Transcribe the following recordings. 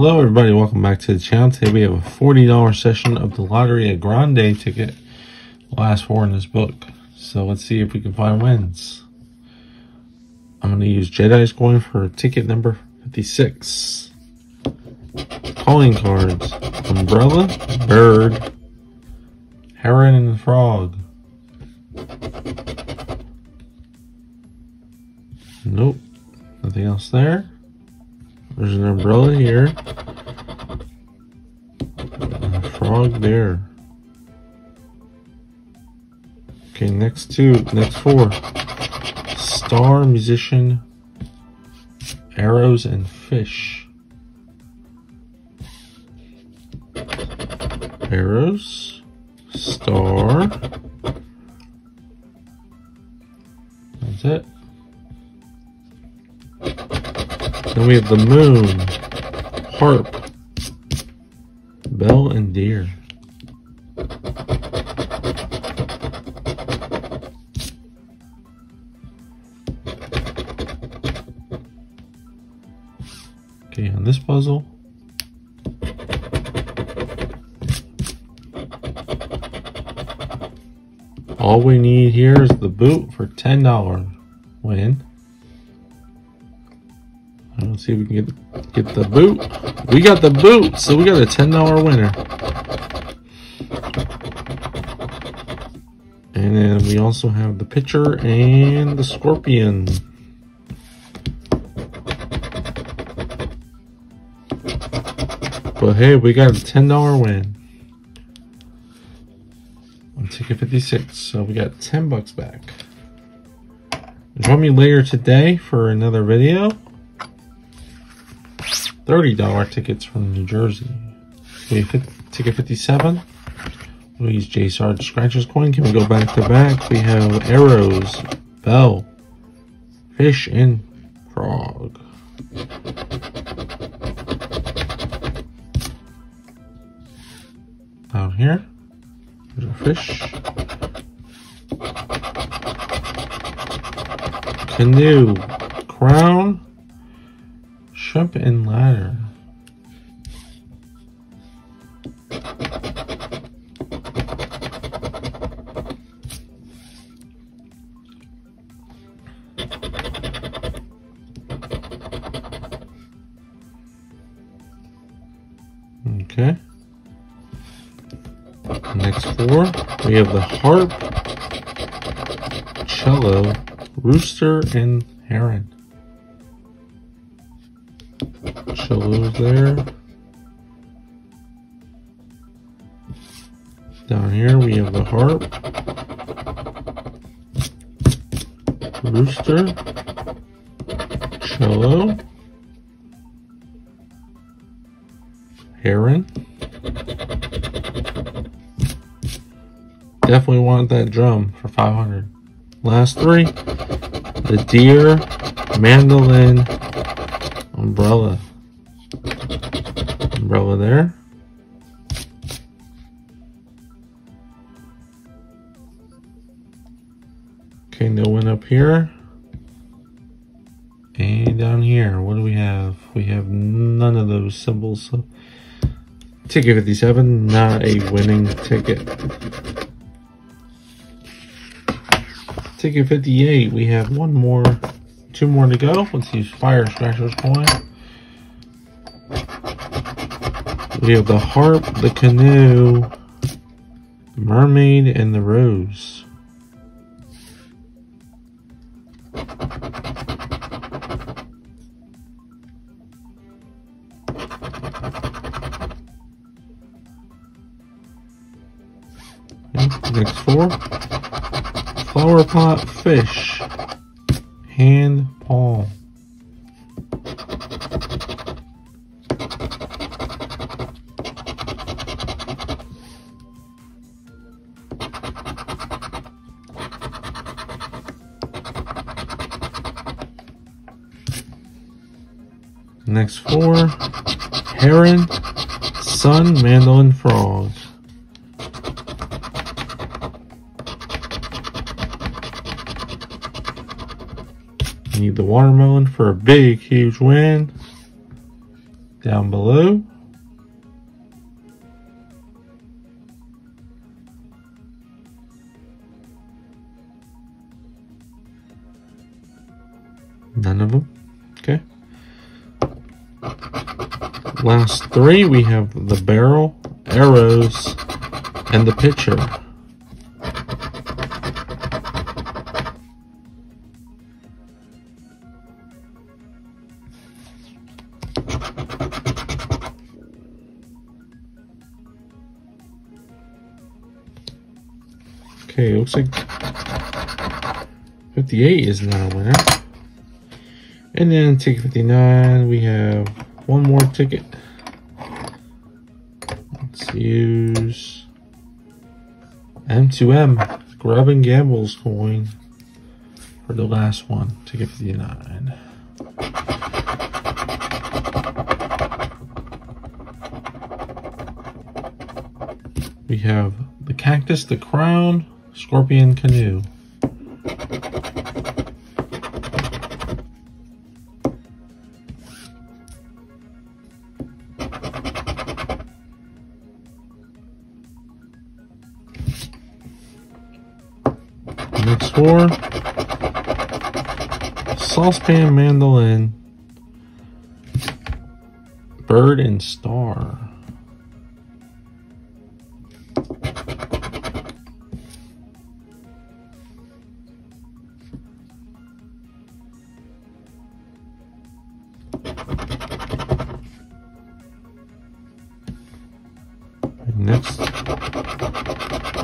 Hello everybody, welcome back to the channel. Today we have a $40 session of the Loteria Grande ticket. Last four in this book. So let's see if we can find wins. I'm going to use Jedi's coin for ticket number 56. Calling cards. Umbrella, Bird, Heron and Frog. Nope. Nothing else there. There's an umbrella here. A frog there. Okay, next two, next four. Star, musician, arrows, and fish. Arrows, star. That's it. Then we have the moon, harp, bell, and deer. Okay, on this puzzle, all we need here is the boot for $10 win. Let's see if we can get get the boot. We got the boot, so we got a ten dollar winner. And then we also have the pitcher and the scorpion. But hey, we got a ten dollar win. On ticket 56, so we got 10 bucks back. Join me later today for another video. $30 tickets from New Jersey. We have ticket 57. We use J Sarge Scratcher's coin. Can we go back to back? We have arrows, bell, fish, and frog. Down here, a fish. Canoe, crown, Shrimp and ladder. Okay. Next four, we have the harp, cello, rooster, and heron. Cellos there. Down here we have the harp, rooster, cello, heron. Definitely want that drum for 500. Last three, the deer, mandolin, umbrella. Umbrella there. Okay, no one up here. And down here, what do we have? We have none of those symbols. So ticket 57, not a winning ticket. Ticket 58, we have one more, two more to go. Let's use Fire Scratcher's coin. We have the harp, the canoe, the mermaid, and the rose. Next four. Flower pot fish. Hand Next four, heron, sun, mandolin, frog. Need the watermelon for a big, huge win. down below. None of them. Last three, we have the barrel, arrows, and the pitcher. Okay, looks like 58 is not a winner. And then take 59, we have one more ticket. Let's use M2M, Grub and Gambles coin for the last one, ticket 59. We have the Cactus, the Crown, Scorpion Canoe. Saucepan Mandolin. Bird and Star. Next,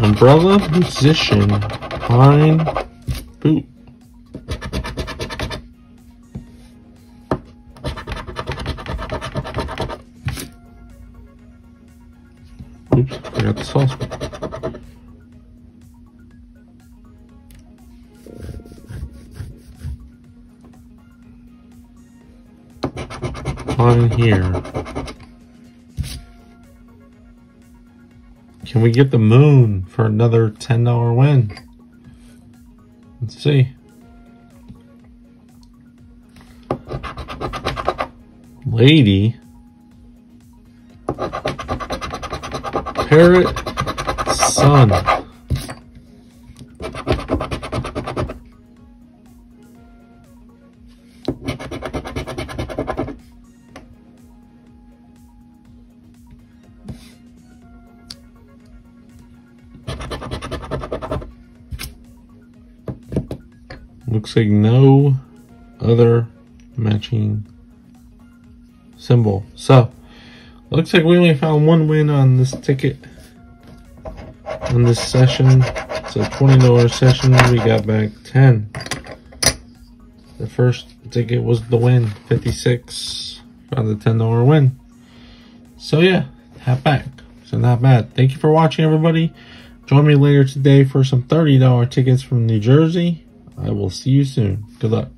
umbrella musician pine boot. Oops, forgot the sauce. On here. Can we get the moon for another $10 win? Let's see. Lady. Parrot. Sun. Looks like no other matching symbol. So, looks like we only found one win on this ticket. On this session. A $20 session. We got back 10. The first ticket was the win. 56. Found the $10 win. So yeah, half back. So not bad. Thank you for watching everybody. Join me later today for some $30 tickets from New Jersey. I will see you soon. Good luck.